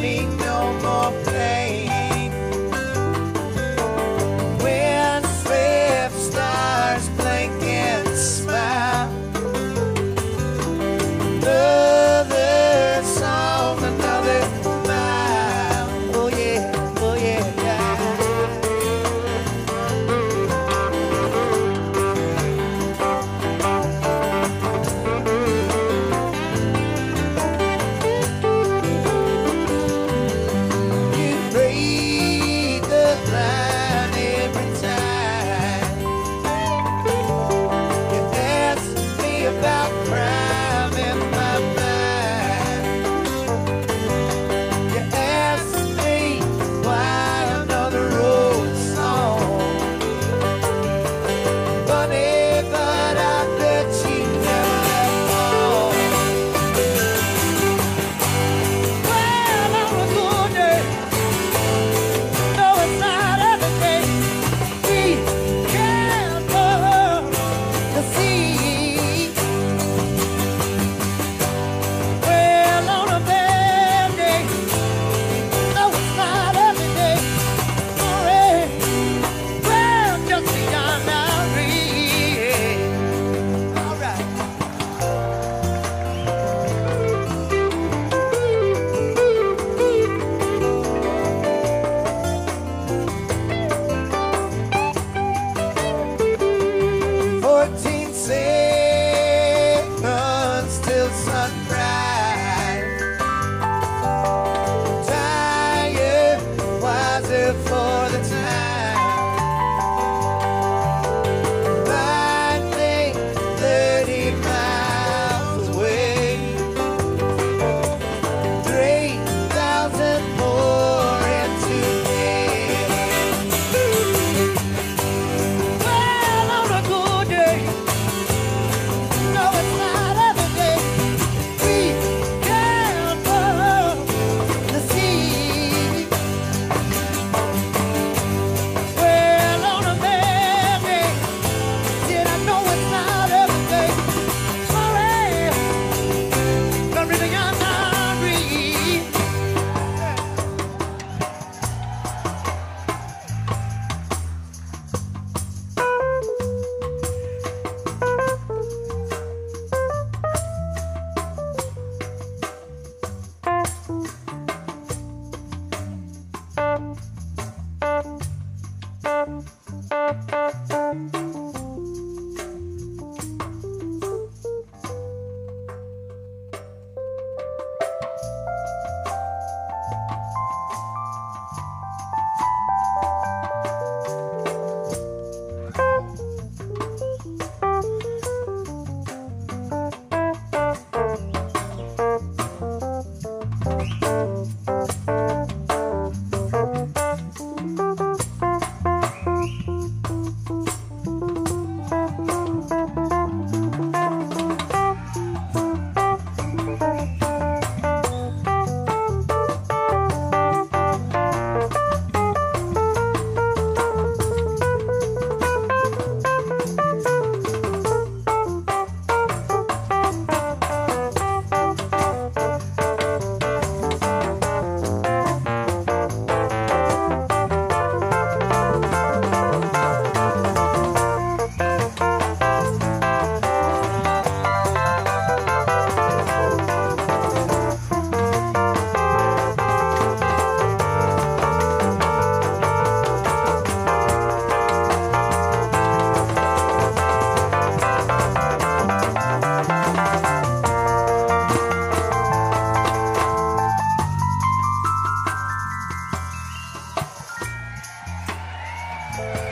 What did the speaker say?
I Bye.